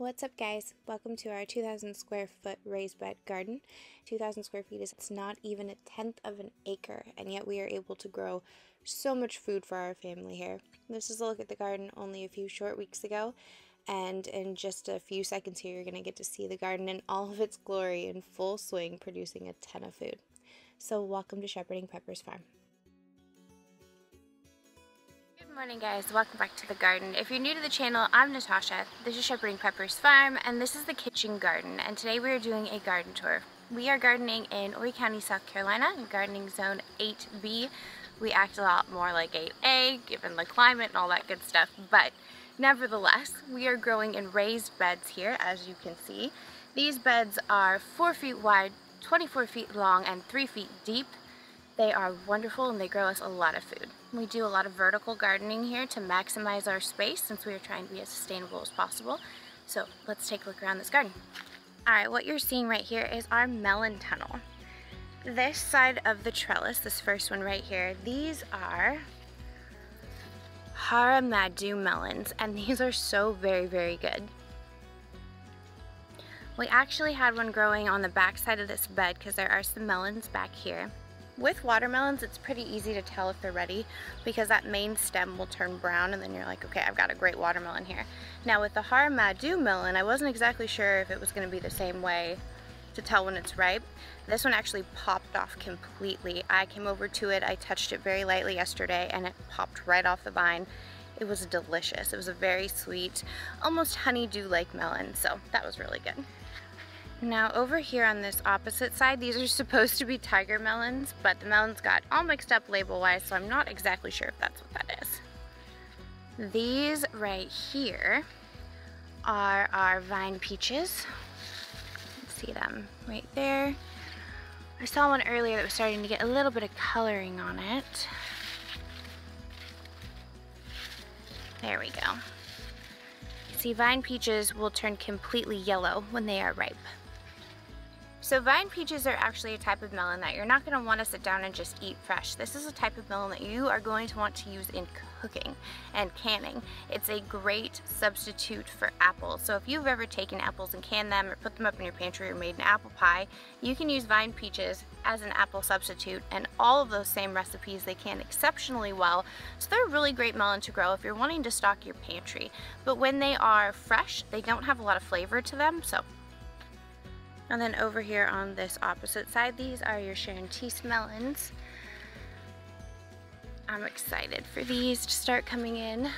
What's up guys? Welcome to our 2,000 square foot raised bed garden. 2,000 square feet is it's not even a tenth of an acre and yet we are able to grow so much food for our family here. This is a look at the garden only a few short weeks ago and in just a few seconds here you're going to get to see the garden in all of its glory in full swing producing a ton of food. So welcome to Shepherding Peppers Farm. Morning guys, welcome back to the garden. If you're new to the channel, I'm Natasha. This is Shepherding Peppers Farm and this is the kitchen garden and today we are doing a garden tour. We are gardening in Horry County, South Carolina in gardening zone 8B. We act a lot more like 8A given the climate and all that good stuff, but nevertheless, we are growing in raised beds here as you can see. These beds are 4 feet wide, 24 feet long, and 3 feet deep. They are wonderful and they grow us a lot of food. We do a lot of vertical gardening here to maximize our space since we are trying to be as sustainable as possible. So let's take a look around this garden. Alright, what you're seeing right here is our melon tunnel. This side of the trellis, this first one right here, these are Haramadu melons and these are so very, very good. We actually had one growing on the back side of this bed because there are some melons back here. With watermelons, it's pretty easy to tell if they're ready because that main stem will turn brown and then you're like, okay, I've got a great watermelon here. Now with the Haramadu melon, I wasn't exactly sure if it was gonna be the same way to tell when it's ripe. This one actually popped off completely. I came over to it, I touched it very lightly yesterday and it popped right off the vine. It was delicious. It was a very sweet, almost honeydew-like melon, so that was really good. Now over here on this opposite side, these are supposed to be tiger melons, but the melons got all mixed up label-wise, so I'm not exactly sure if that's what that is. These right here are our vine peaches. See them right there. I saw one earlier that was starting to get a little bit of coloring on it. There we go. See, vine peaches will turn completely yellow when they are ripe. So vine peaches are actually a type of melon that you're not going to want to sit down and just eat fresh. This is a type of melon that you are going to want to use in cooking and canning. It's a great substitute for apples. So if you've ever taken apples and canned them or put them up in your pantry or made an apple pie, you can use vine peaches as an apple substitute and all of those same recipes they can exceptionally well. So they're a really great melon to grow if you're wanting to stock your pantry. But when they are fresh, they don't have a lot of flavor to them. So and then over here on this opposite side, these are your Sharon melons. I'm excited for these to start coming in.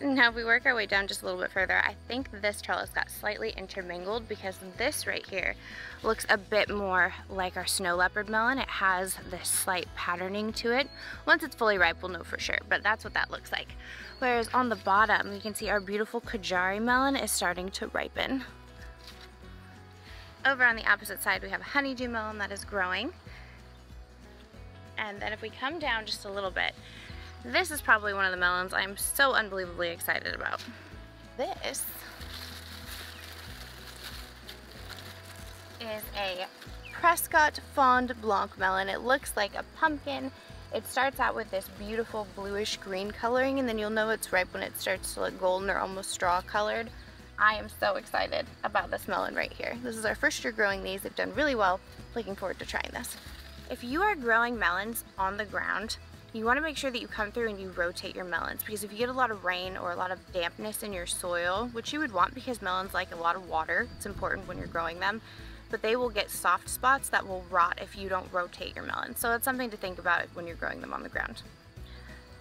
Now if we work our way down just a little bit further, I think this trellis got slightly intermingled because this right here looks a bit more like our snow leopard melon. It has this slight patterning to it. Once it's fully ripe, we'll know for sure, but that's what that looks like. Whereas on the bottom, you can see our beautiful Kajari melon is starting to ripen. Over on the opposite side we have a honeydew melon that is growing. And then if we come down just a little bit, this is probably one of the melons I'm so unbelievably excited about. This is a Prescott Fond Blanc melon. It looks like a pumpkin. It starts out with this beautiful bluish green coloring and then you'll know it's ripe when it starts to look golden or almost straw colored. I am so excited about this melon right here. This is our first year growing these. They've done really well. Looking forward to trying this. If you are growing melons on the ground, you want to make sure that you come through and you rotate your melons because if you get a lot of rain or a lot of dampness in your soil, which you would want because melons like a lot of water, it's important when you're growing them, but they will get soft spots that will rot if you don't rotate your melons. So that's something to think about when you're growing them on the ground.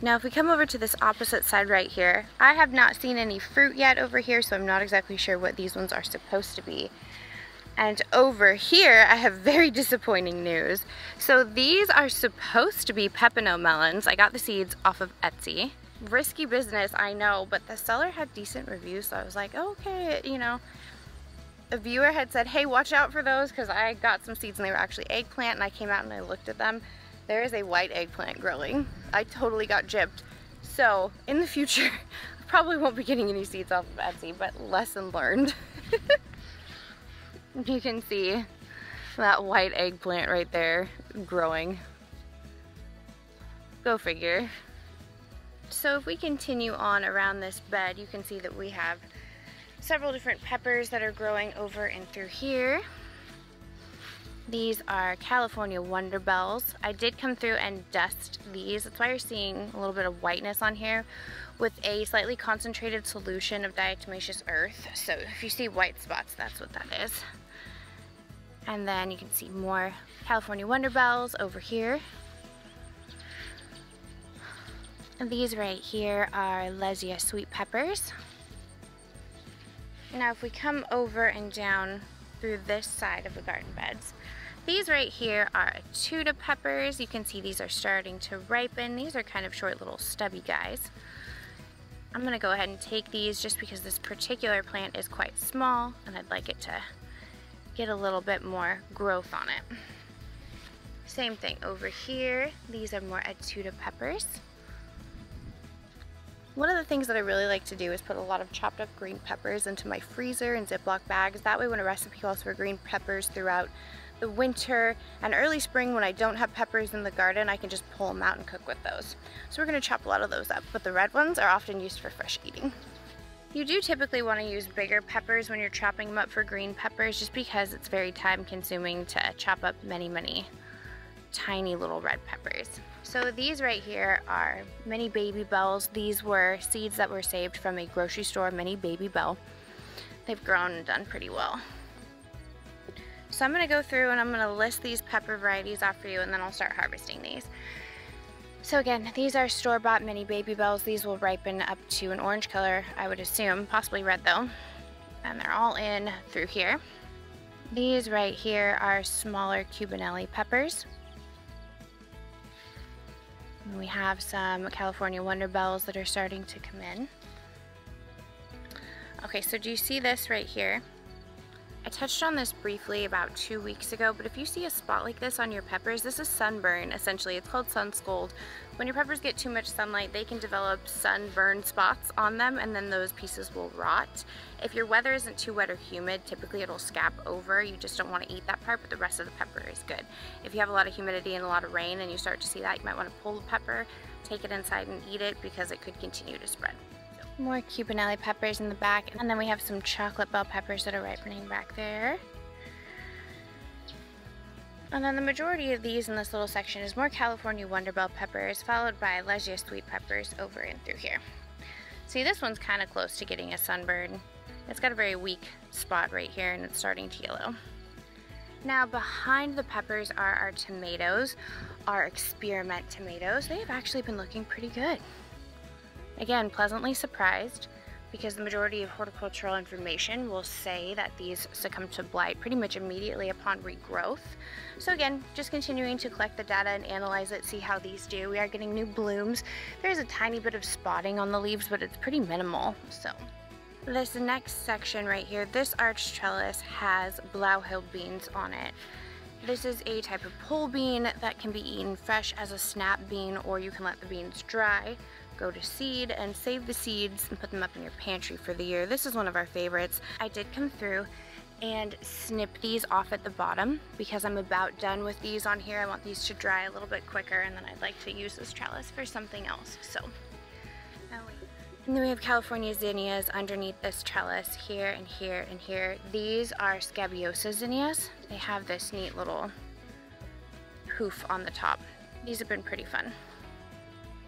Now if we come over to this opposite side right here, I have not seen any fruit yet over here, so I'm not exactly sure what these ones are supposed to be. And over here, I have very disappointing news. So these are supposed to be pepino melons. I got the seeds off of Etsy. Risky business, I know, but the seller had decent reviews, so I was like, okay, you know. A viewer had said, hey, watch out for those, because I got some seeds and they were actually eggplant, and I came out and I looked at them there is a white eggplant growing. I totally got gypped. So in the future, I probably won't be getting any seeds off of Etsy, but lesson learned. you can see that white eggplant right there growing. Go figure. So if we continue on around this bed, you can see that we have several different peppers that are growing over and through here. These are California Wonder Bells. I did come through and dust these. That's why you're seeing a little bit of whiteness on here with a slightly concentrated solution of diatomaceous earth. So if you see white spots, that's what that is. And then you can see more California Wonder Bells over here. And these right here are Lesia sweet peppers. Now if we come over and down through this side of the garden beds, these right here are Tuta peppers. You can see these are starting to ripen. These are kind of short little stubby guys. I'm gonna go ahead and take these just because this particular plant is quite small and I'd like it to get a little bit more growth on it. Same thing over here. These are more Etuda peppers. One of the things that I really like to do is put a lot of chopped up green peppers into my freezer and Ziploc bags. That way when a recipe calls for green peppers throughout the winter and early spring when I don't have peppers in the garden, I can just pull them out and cook with those. So we're gonna chop a lot of those up, but the red ones are often used for fresh eating. You do typically want to use bigger peppers when you're chopping them up for green peppers just because it's very time consuming to chop up many, many tiny little red peppers. So these right here are mini baby bells. These were seeds that were saved from a grocery store mini baby bell. They've grown and done pretty well. So I'm to go through and I'm to list these pepper varieties off for you and then I'll start harvesting these. So again, these are store-bought mini baby bells. These will ripen up to an orange color, I would assume, possibly red though. And they're all in through here. These right here are smaller Cubanelli peppers. We have some California Wonder Bells that are starting to come in. Okay, so do you see this right here? I touched on this briefly about two weeks ago, but if you see a spot like this on your peppers, this is sunburn, essentially. It's called sun scald. When your peppers get too much sunlight, they can develop sunburn spots on them, and then those pieces will rot. If your weather isn't too wet or humid, typically it'll scab over. You just don't want to eat that part, but the rest of the pepper is good. If you have a lot of humidity and a lot of rain and you start to see that, you might want to pull the pepper, take it inside and eat it because it could continue to spread. More Cubanelli peppers in the back, and then we have some chocolate bell peppers that are ripening back there. And then the majority of these in this little section is more California Wonder Bell peppers, followed by Lesia sweet peppers over and through here. See, this one's kind of close to getting a sunburn. It's got a very weak spot right here, and it's starting to yellow. Now behind the peppers are our tomatoes, our experiment tomatoes. They've actually been looking pretty good. Again, pleasantly surprised because the majority of horticultural information will say that these succumb to blight pretty much immediately upon regrowth. So again, just continuing to collect the data and analyze it, see how these do. We are getting new blooms. There's a tiny bit of spotting on the leaves, but it's pretty minimal, so. This next section right here, this arch trellis has Blauhild beans on it. This is a type of pole bean that can be eaten fresh as a snap bean or you can let the beans dry go to seed and save the seeds and put them up in your pantry for the year. This is one of our favorites. I did come through and snip these off at the bottom because I'm about done with these on here. I want these to dry a little bit quicker and then I'd like to use this trellis for something else. So, oh, and then we have California zinnias underneath this trellis here and here and here. These are Scabiosa zinnias. They have this neat little hoof on the top. These have been pretty fun.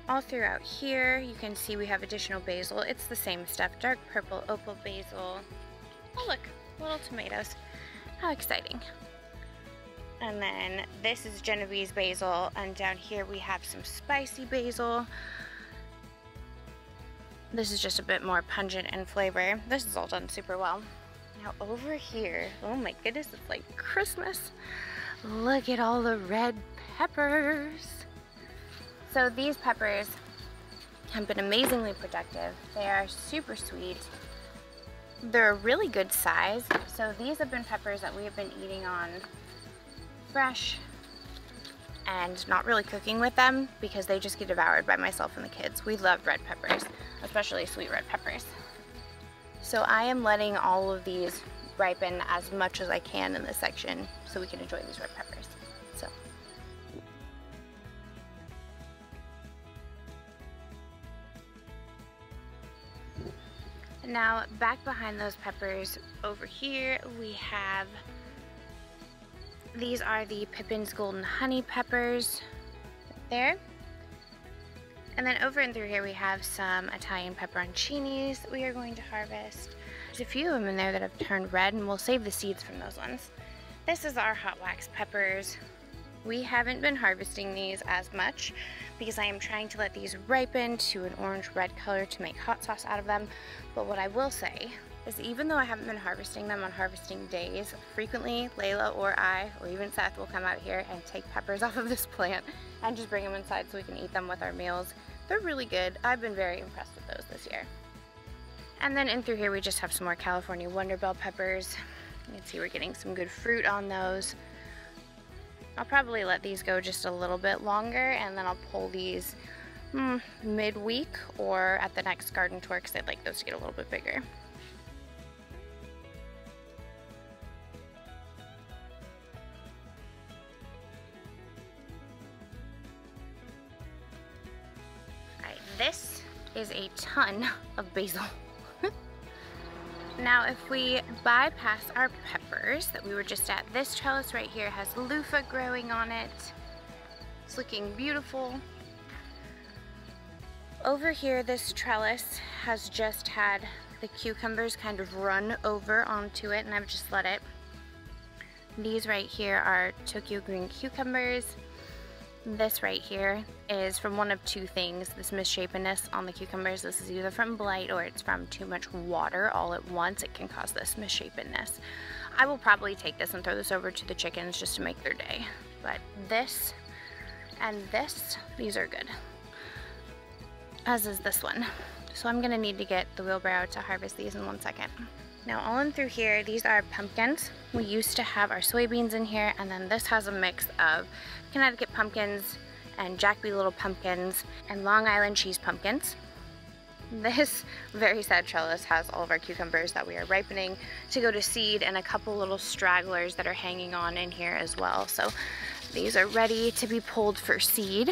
All throughout here, you can see we have additional basil. It's the same stuff, dark purple opal basil. Oh look, little tomatoes. How exciting. And then this is Genovese basil, and down here we have some spicy basil. This is just a bit more pungent in flavor. This is all done super well. Now over here, oh my goodness, it's like Christmas. Look at all the red peppers. So these peppers have been amazingly productive. They are super sweet. They're a really good size. So these have been peppers that we have been eating on fresh and not really cooking with them because they just get devoured by myself and the kids. We love red peppers, especially sweet red peppers. So I am letting all of these ripen as much as I can in this section so we can enjoy these red peppers. Now back behind those peppers over here we have these are the Pippin's Golden Honey Peppers right there. And then over and through here we have some Italian pepperoncinis that we are going to harvest. There's a few of them in there that have turned red and we'll save the seeds from those ones. This is our hot wax peppers. We haven't been harvesting these as much because I am trying to let these ripen to an orange red color to make hot sauce out of them. But what I will say is even though I haven't been harvesting them on harvesting days, frequently Layla or I, or even Seth will come out here and take peppers off of this plant and just bring them inside so we can eat them with our meals. They're really good. I've been very impressed with those this year. And then in through here we just have some more California Wonder Bell peppers. You can see we're getting some good fruit on those. I'll probably let these go just a little bit longer and then I'll pull these mm, midweek or at the next garden tour because I'd like those to get a little bit bigger. This is a ton of basil. now if we bypass our that we were just at, this trellis right here has loofah growing on it. It's looking beautiful. Over here, this trellis has just had the cucumbers kind of run over onto it and I've just let it. These right here are Tokyo green cucumbers. This right here is from one of two things, this misshapenness on the cucumbers. This is either from blight or it's from too much water all at once. It can cause this misshapenness. I will probably take this and throw this over to the chickens just to make their day. But this and this, these are good. As is this one. So I'm gonna need to get the wheelbarrow to harvest these in one second. Now all in through here, these are pumpkins. We used to have our soybeans in here and then this has a mix of Connecticut pumpkins and Jack Little pumpkins and Long Island cheese pumpkins. This very sad trellis has all of our cucumbers that we are ripening to go to seed and a couple little stragglers that are hanging on in here as well. So these are ready to be pulled for seed.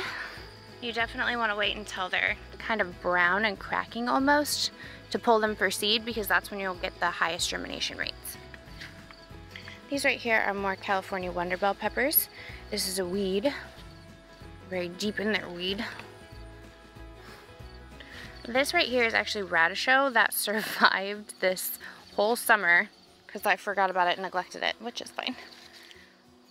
You definitely want to wait until they're kind of brown and cracking almost to pull them for seed because that's when you'll get the highest germination rates. These right here are more California Wonderbell peppers. This is a weed, very deep in there weed. This right here is actually radicchio that survived this whole summer because I forgot about it and neglected it, which is fine.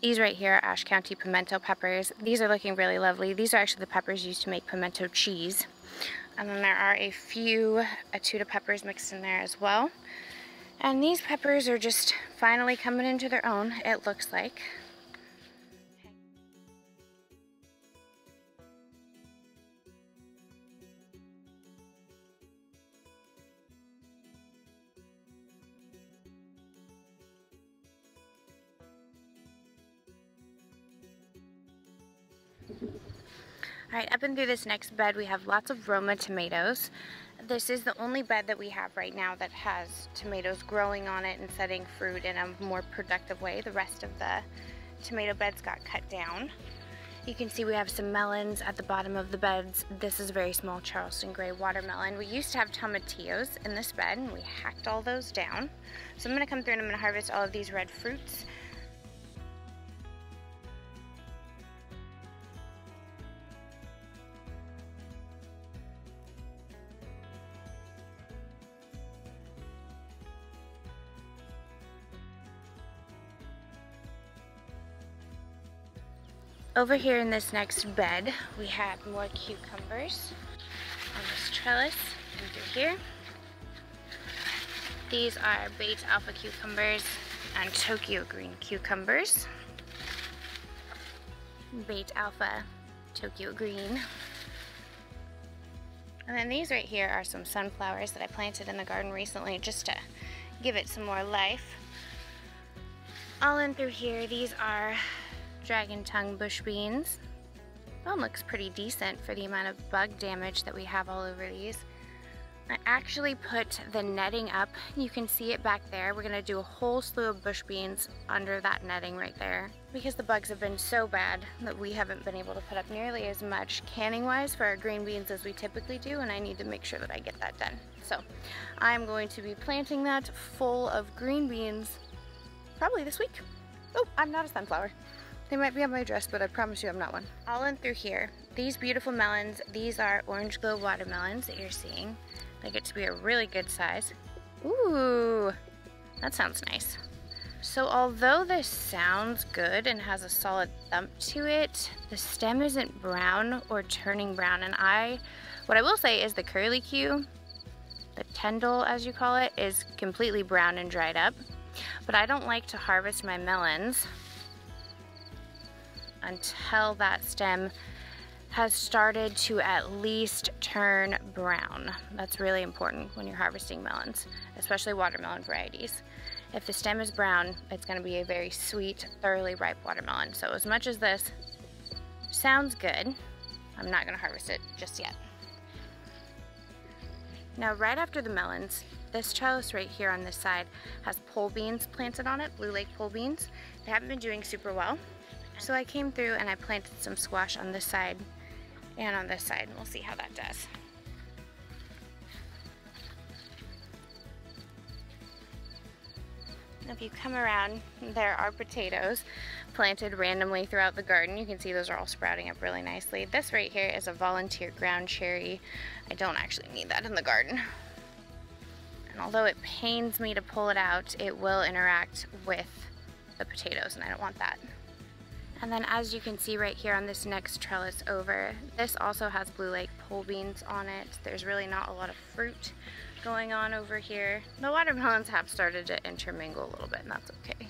These right here are Ashe County pimento peppers. These are looking really lovely. These are actually the peppers used to make pimento cheese. And then there are a few Etuda peppers mixed in there as well. And these peppers are just finally coming into their own, it looks like. All right, up and through this next bed, we have lots of Roma tomatoes. This is the only bed that we have right now that has tomatoes growing on it and setting fruit in a more productive way. The rest of the tomato beds got cut down. You can see we have some melons at the bottom of the beds. This is a very small Charleston gray watermelon. We used to have tomatillos in this bed and we hacked all those down. So I'm gonna come through and I'm gonna harvest all of these red fruits Over here in this next bed, we have more cucumbers on this trellis and through here. These are Bates Alpha cucumbers and Tokyo Green cucumbers. Bates Alpha, Tokyo Green. And then these right here are some sunflowers that I planted in the garden recently just to give it some more life. All in through here, these are dragon tongue bush beans. One looks pretty decent for the amount of bug damage that we have all over these. I actually put the netting up. You can see it back there. We're gonna do a whole slew of bush beans under that netting right there because the bugs have been so bad that we haven't been able to put up nearly as much canning wise for our green beans as we typically do and I need to make sure that I get that done. So I'm going to be planting that full of green beans probably this week. Oh, I'm not a sunflower. They might be on my dress, but I promise you I'm not one. All in through here, these beautiful melons, these are orange glow watermelons that you're seeing. They get to be a really good size. Ooh, that sounds nice. So although this sounds good and has a solid thump to it, the stem isn't brown or turning brown. And I, what I will say is the curlicue, the tendril as you call it, is completely brown and dried up. But I don't like to harvest my melons until that stem has started to at least turn brown. That's really important when you're harvesting melons, especially watermelon varieties. If the stem is brown, it's gonna be a very sweet, thoroughly ripe watermelon. So as much as this sounds good, I'm not gonna harvest it just yet. Now right after the melons, this trellis right here on this side has pole beans planted on it, Blue Lake pole beans. They haven't been doing super well. So I came through and I planted some squash on this side and on this side. And we'll see how that does. If you come around, there are potatoes planted randomly throughout the garden. You can see those are all sprouting up really nicely. This right here is a volunteer ground cherry. I don't actually need that in the garden. And although it pains me to pull it out, it will interact with the potatoes and I don't want that. And then as you can see right here on this next trellis over, this also has Blue Lake pole beans on it. There's really not a lot of fruit going on over here. The watermelons have started to intermingle a little bit and that's okay.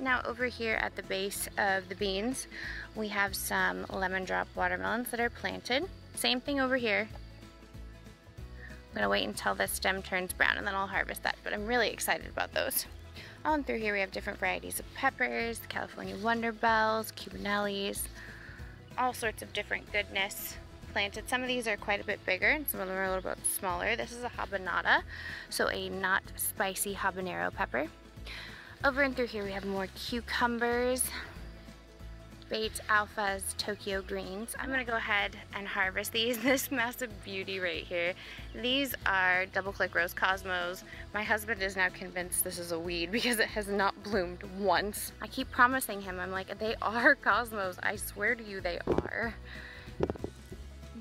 Now over here at the base of the beans, we have some lemon drop watermelons that are planted. Same thing over here. I'm gonna wait until the stem turns brown and then I'll harvest that, but I'm really excited about those. On through here we have different varieties of peppers, California Wonder Bells, Cubanellis, all sorts of different goodness planted. Some of these are quite a bit bigger and some of them are a little bit smaller. This is a habanada, so a not spicy habanero pepper. Over and through here we have more cucumbers, Bates Alpha's Tokyo Greens. I'm gonna go ahead and harvest these. This massive beauty right here. These are double click rose cosmos. My husband is now convinced this is a weed because it has not bloomed once. I keep promising him, I'm like, they are cosmos. I swear to you they are.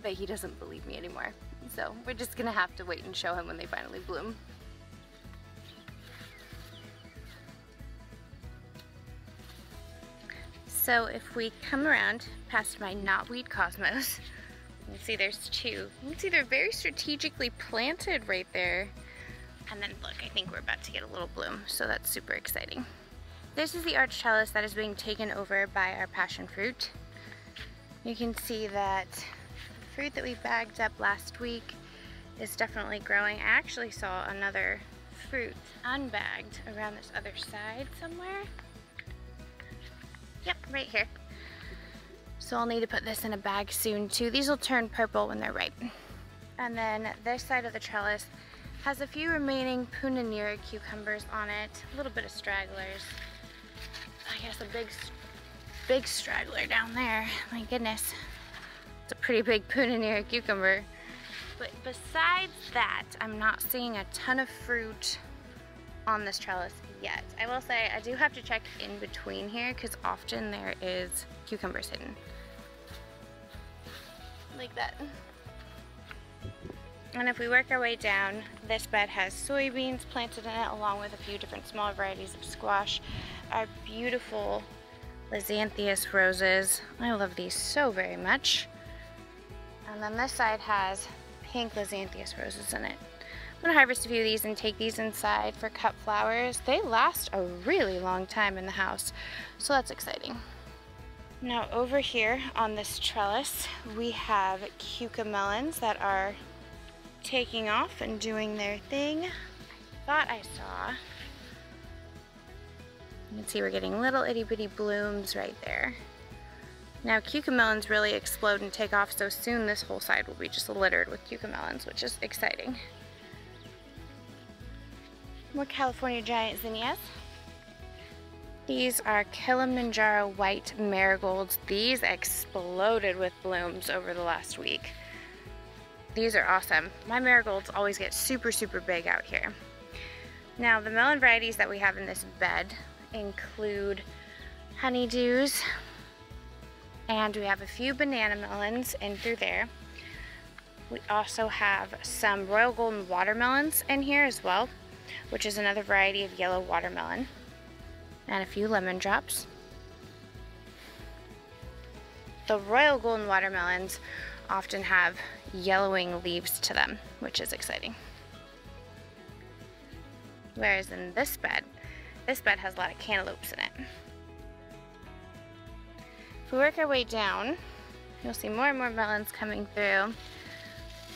But he doesn't believe me anymore. So we're just gonna have to wait and show him when they finally bloom. So if we come around past my knotweed cosmos, you can see there's two. You can see they're very strategically planted right there. And then look, I think we're about to get a little bloom, so that's super exciting. This is the arch trellis that is being taken over by our passion fruit. You can see that the fruit that we bagged up last week is definitely growing. I actually saw another fruit unbagged around this other side somewhere. Yep, right here. So I'll need to put this in a bag soon too. These will turn purple when they're ripe. And then this side of the trellis has a few remaining Poona Kheera cucumbers on it. A little bit of stragglers. I guess a big, big straggler down there. My goodness. It's a pretty big Poona Kheera cucumber. But besides that, I'm not seeing a ton of fruit on this trellis yet. I will say I do have to check in between here because often there is cucumbers hidden. Like that. And if we work our way down, this bed has soybeans planted in it along with a few different small varieties of squash. Our beautiful Lisianthus roses. I love these so very much. And then this side has pink Lisianthus roses in it. I'm gonna harvest a few of these and take these inside for cut flowers. They last a really long time in the house, so that's exciting. Now over here on this trellis, we have cucamelons that are taking off and doing their thing. I thought I saw. You can see we're getting little itty bitty blooms right there. Now cucamelons really explode and take off so soon this whole side will be just littered with cucamelons, which is exciting. More California giant zinnias. These are Kilimanjaro white marigolds. These exploded with blooms over the last week. These are awesome. My marigolds always get super, super big out here. Now the melon varieties that we have in this bed include honeydews, and we have a few banana melons in through there. We also have some royal golden watermelons in here as well, which is another variety of yellow watermelon and a few lemon drops. The royal golden watermelons often have yellowing leaves to them, which is exciting. Whereas in this bed, this bed has a lot of cantaloupes in it. If we work our way down, you'll see more and more melons coming through.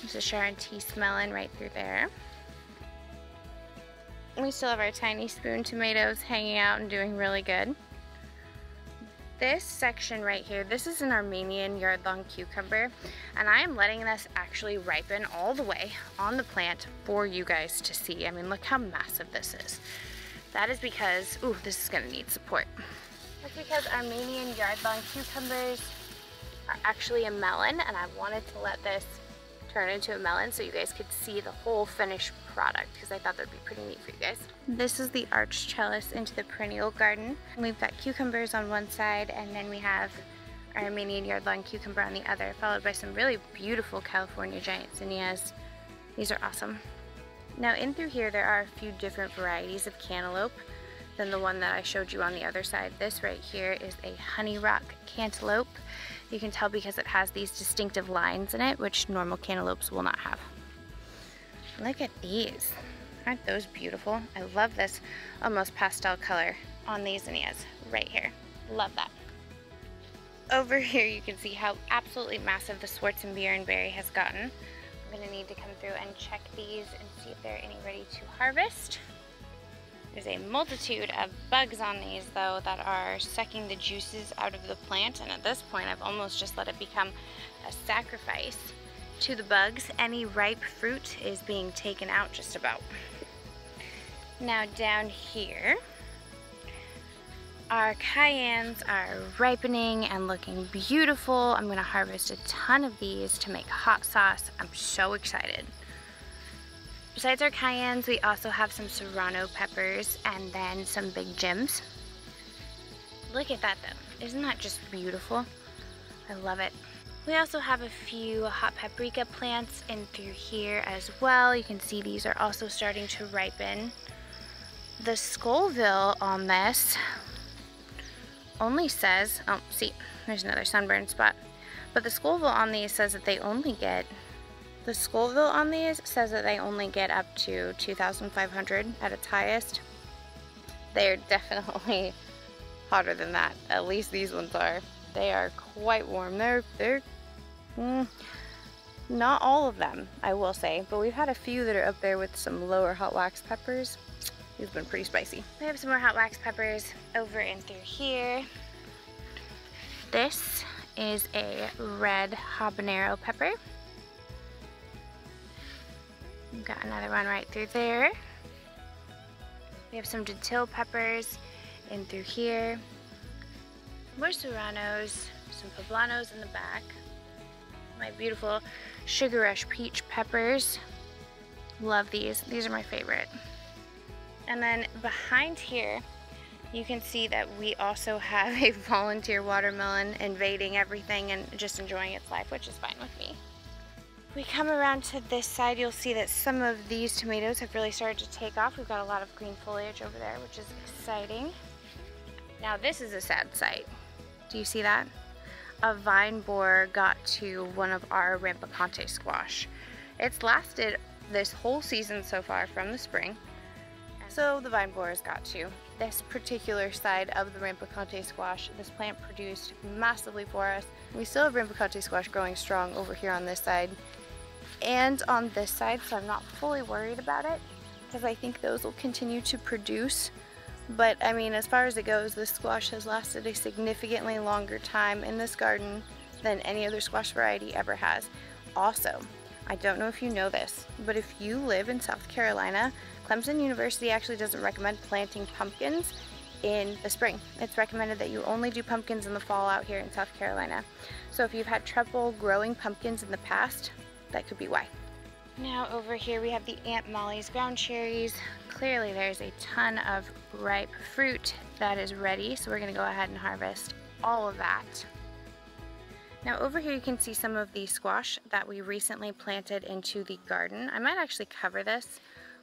There's a Charentais melon right through there. We still have our tiny spoon tomatoes hanging out and doing really good. This section right here, this is an Armenian yard-long cucumber, and I am letting this actually ripen all the way on the plant for you guys to see. I mean, look how massive this is. That is because, ooh, this is gonna need support. That's because Armenian yard-long cucumbers are actually a melon, and I wanted to let this turn into a melon so you guys could see the whole finished product because I thought that would be pretty neat for you guys. This is the arch trellis into the perennial garden. We've got cucumbers on one side and then we have our Armenian yard-long cucumber on the other, followed by some really beautiful California giant zinnias. These are awesome. Now in through here there are a few different varieties of cantaloupe than the one that I showed you on the other side. This right here is a honey rock cantaloupe. You can tell because it has these distinctive lines in it, which normal cantaloupes will not have. Look at these. Aren't those beautiful? I love this almost pastel color on these zinnias right here. Love that. Over here you can see how absolutely massive the Schwarzenbeerenberry has gotten. I'm gonna need to come through and check these and see if they're any ready to harvest. There's a multitude of bugs on these though that are sucking the juices out of the plant and at this point I've almost just let it become a sacrifice to the bugs. Any ripe fruit is being taken out just about. Now down here our cayennes are ripening and looking beautiful. I'm gonna harvest a ton of these to make hot sauce. I'm so excited. Besides our cayennes, we also have some serrano peppers and then some big gems. Look at that though. Isn't that just beautiful? I love it. We also have a few hot paprika plants in through here as well. You can see these are also starting to ripen. The Scoville on this only says, oh, see, there's another sunburn spot. But the Scoville on these says that they only get the Scoville on these says that they only get up to 2,500 at its highest. They're definitely hotter than that. At least these ones are. They are quite warm. They're, they're, mm, not all of them, I will say, but we've had a few that are up there with some lower hot wax peppers. These have been pretty spicy. We have some more hot wax peppers over and through here. This is a red habanero pepper. We've got another one right through there. We have some datil peppers in through here. More serranos, some poblanos in the back. My beautiful sugar rush peach peppers. Love these. These are my favorite. And then behind here, you can see that we also have a volunteer watermelon invading everything and just enjoying its life, which is fine with me we come around to this side, you'll see that some of these tomatoes have really started to take off. We've got a lot of green foliage over there, which is exciting. Now this is a sad sight. Do you see that? A vine borer got to one of our rampicante squash. It's lasted this whole season so far from the spring. So the vine borers got to this particular side of the rampicante squash. This plant produced massively for us. We still have rampicante squash growing strong over here on this side and on this side, so I'm not fully worried about it because I think those will continue to produce. But I mean, as far as it goes, this squash has lasted a significantly longer time in this garden than any other squash variety ever has. Also, I don't know if you know this, but if you live in South Carolina, Clemson University actually doesn't recommend planting pumpkins in the spring. It's recommended that you only do pumpkins in the fall out here in South Carolina. So if you've had trouble growing pumpkins in the past, that could be why. Now over here we have the Aunt Molly's ground cherries. Clearly there's a ton of ripe fruit that is ready, so we're gonna go ahead and harvest all of that. Now over here you can see some of the squash that we recently planted into the garden. I might actually cover this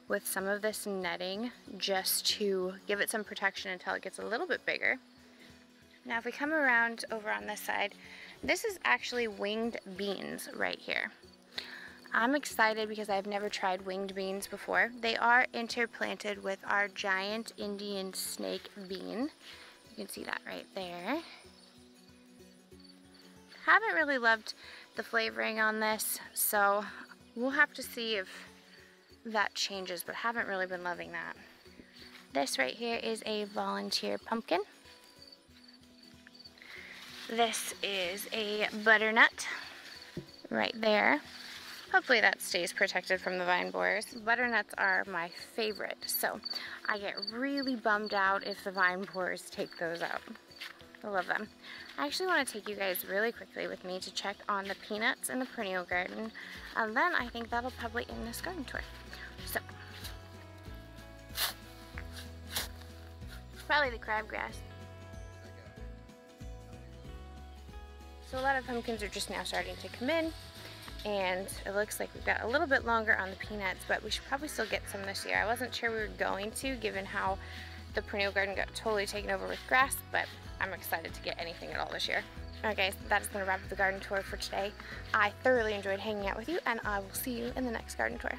with some of this netting just to give it some protection until it gets a little bit bigger. Now if we come around over on this side, this is actually winged beans right here. I'm excited because I've never tried winged beans before. They are interplanted with our giant Indian snake bean. You can see that right there. Haven't really loved the flavoring on this, so we'll have to see if that changes, but haven't really been loving that. This right here is a volunteer pumpkin. This is a butternut right there. Hopefully that stays protected from the vine borers. Butternuts are my favorite, so I get really bummed out if the vine borers take those out. I love them. I actually want to take you guys really quickly with me to check on the peanuts in the perennial garden, and then I think that'll probably end this garden tour. So, probably the crabgrass. So a lot of pumpkins are just now starting to come in and it looks like we've got a little bit longer on the peanuts, but we should probably still get some this year. I wasn't sure we were going to, given how the perennial garden got totally taken over with grass, but I'm excited to get anything at all this year. Okay, so that is going to wrap up the garden tour for today. I thoroughly enjoyed hanging out with you, and I will see you in the next garden tour.